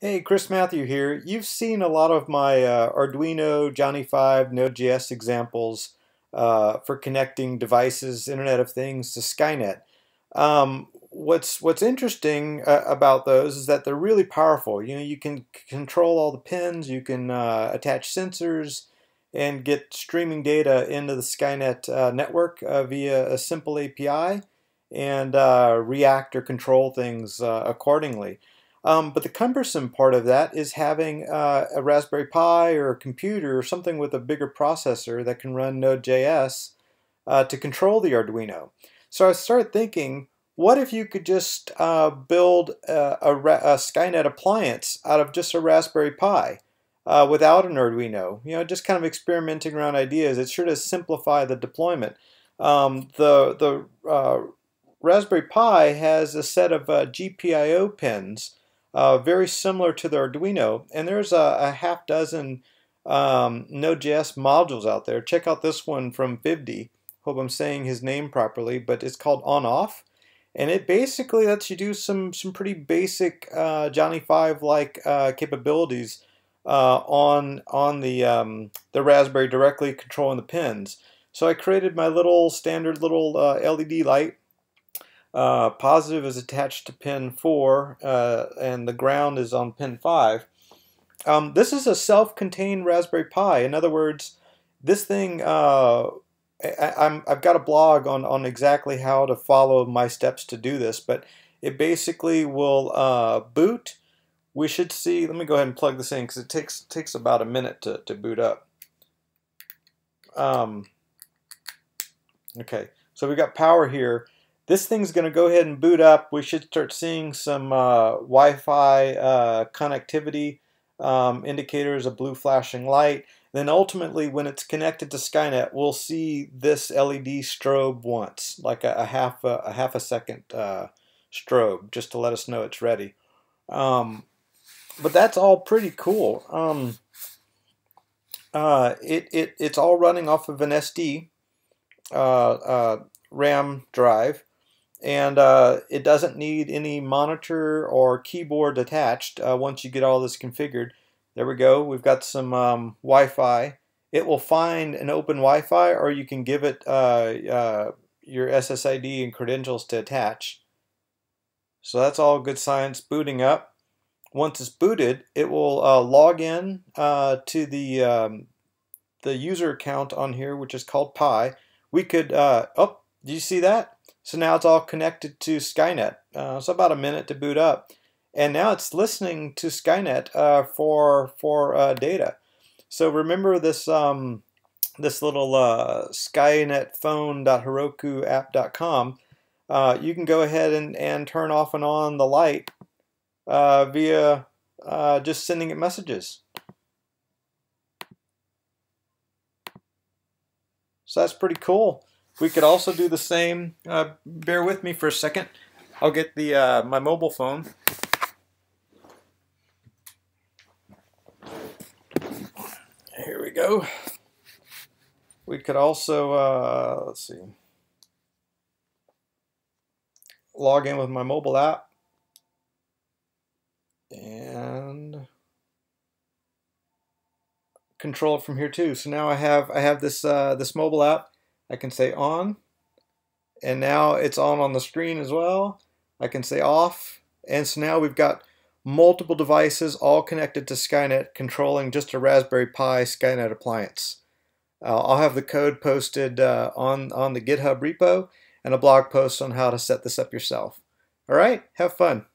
Hey, Chris Matthieu here. You've seen a lot of my uh, Arduino, Johnny 5, Node.js examples uh, for connecting devices, Internet of Things to Skynet. Um, what's what's interesting uh, about those is that they're really powerful. You know, you can control all the pins, you can uh, attach sensors, and get streaming data into the Skynet uh, network uh, via a simple API, and react or control things accordingly. Um, but the cumbersome part of that is having uh, a Raspberry Pi or a computer or something with a bigger processor that can run Node.js uh, to control the Arduino. So I started thinking, what if you could just uh, build a, a, a, Skynet appliance out of just a Raspberry Pi uh, without an Arduino? You know, just kind of experimenting around ideas. It sure to simplify the deployment. Um, the the uh, Raspberry Pi has a set of uh, GPIO pins uh, very similar to the Arduino. And there's a, a half dozen um, Node.js modules out there. Check out this one from fivdi. Hope I'm saying his name properly, but it's called On-Off. And it basically lets you do some, some pretty basic uh, Johnny 5 like uh, capabilities uh, on, on the, um, the Raspberry directly controlling the pins. So I created my little standard little uh, LED light uh, positive is attached to pin 4 uh, and the ground is on pin 5. Um, this is a self-contained Raspberry Pi. In other words, this thing, uh, I, have got a blog on, on exactly how to follow my steps to do this, but it basically will uh, boot. We should see, let me go ahead and plug this in because it takes, takes about a minute to, to boot up. Um, okay, so we've got power here. This thing's going to go ahead and boot up. We should start seeing some uh, Wi-Fi uh, connectivity um, indicators, a blue flashing light. Then ultimately, when it's connected to Skynet, we'll see this LED strobe once, like a, a half a, a, half a second uh, strobe, just to let us know it's ready. Um, but that's all pretty cool. Um, uh, it, it, it's all running off of an SD uh, uh, RAM drive and uh, it doesn't need any monitor or keyboard attached uh, once you get all this configured. There we go. We've got some um, Wi-Fi. It will find an open Wi-Fi or you can give it uh, uh your SSID and credentials to attach. So that's all good science booting up. Once it's booted, it will uh, log in uh, to the um, the user account on here, which is called Pi. We could, oh, do you see that? So now it's all connected to Skynet. Uh, so about a minute to boot up. And now it's listening to Skynet uh, for, for uh, data. So remember this, um, this little uh, skynetphone.herokuapp.com. Uh, you can go ahead and, and turn off and on the light via just sending it messages. So that's pretty cool. We could also do the same. Uh, bear with me for a second. I'll get the uh, my mobile phone. Here we go. We could also, uh, let's see, log in with my mobile app and control it from here too. So now I have I have this uh, this mobile app I can say on, and now it's on on the screen as well. I can say off, and so now we've got multiple devices all connected to Skynet controlling just a Raspberry Pi Skynet appliance. Uh, I'll have the code posted uh, on, on the GitHub repo and a blog post on how to set this up yourself. All right, have fun.